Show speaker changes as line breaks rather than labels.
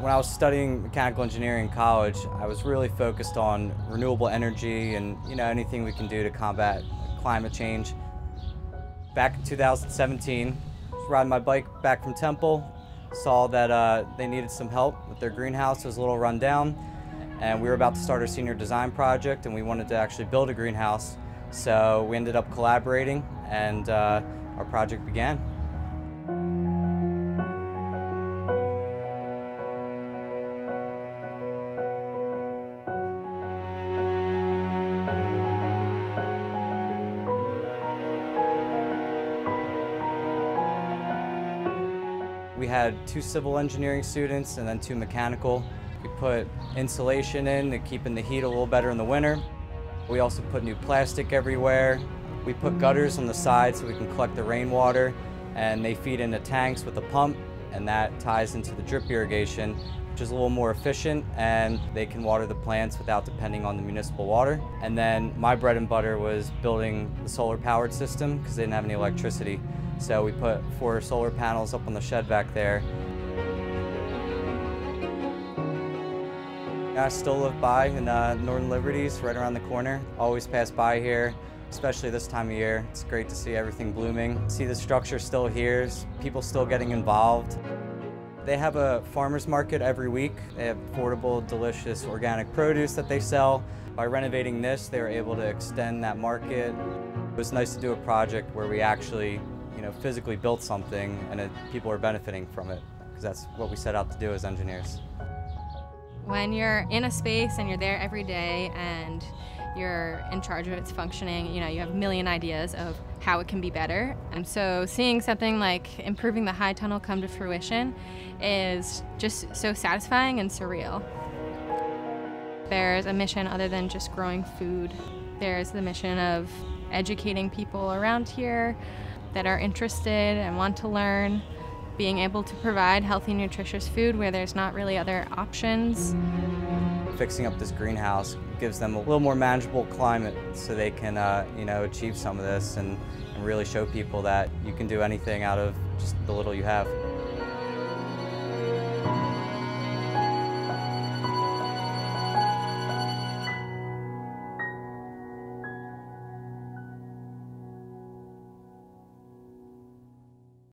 When I was studying mechanical engineering in college, I was really focused on renewable energy and you know anything we can do to combat climate change. Back in 2017, I was riding my bike back from Temple, saw that uh, they needed some help with their greenhouse. It was a little run down, and we were about to start our senior design project, and we wanted to actually build a greenhouse. So we ended up collaborating, and uh, our project began. We had two civil engineering students and then two mechanical. We put insulation in to keep in the heat a little better in the winter. We also put new plastic everywhere. We put gutters on the side so we can collect the rainwater and they feed into tanks with a pump and that ties into the drip irrigation which is a little more efficient and they can water the plants without depending on the municipal water. And then my bread and butter was building the solar powered system because they didn't have any electricity. So we put four solar panels up on the shed back there. I still live by in uh, Northern Liberties, right around the corner. Always pass by here, especially this time of year. It's great to see everything blooming. See the structure still here, people still getting involved. They have a farmer's market every week. They have affordable, delicious organic produce that they sell. By renovating this, they were able to extend that market. It was nice to do a project where we actually, you know, physically built something and it, people are benefiting from it because that's what we set out to do as engineers.
When you're in a space and you're there every day and you're in charge of its functioning, you know, you have a million ideas of how it can be better. And so seeing something like improving the high tunnel come to fruition is just so satisfying and surreal. There's a mission other than just growing food. There's the mission of educating people around here that are interested and want to learn, being able to provide healthy, nutritious food where there's not really other options
fixing up this greenhouse gives them a little more manageable climate so they can uh, you know achieve some of this and, and really show people that you can do anything out of just the little you have.